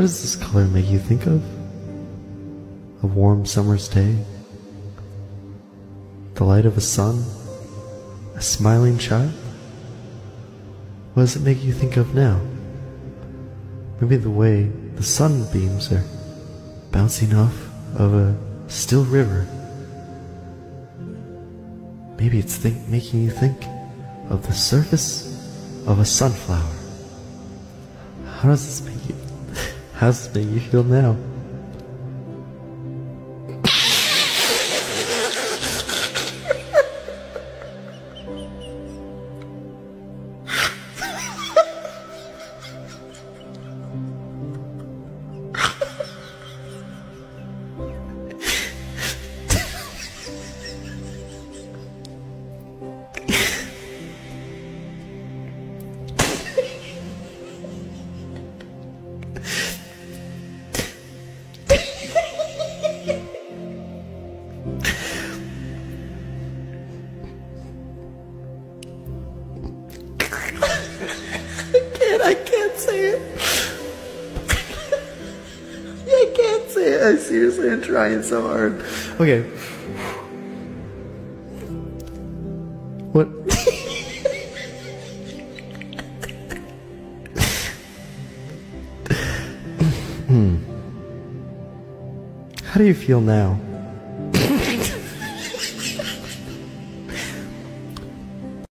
What does this color make you think of? A warm summer's day? The light of a sun? A smiling child? What does it make you think of now? Maybe the way the sunbeams are bouncing off of a still river. Maybe it's think, making you think of the surface of a sunflower. How does this make you? How does this make you feel now? Can't, I can't say it. I can't say it. I seriously am trying so hard. Okay. What? hmm. How do you feel now?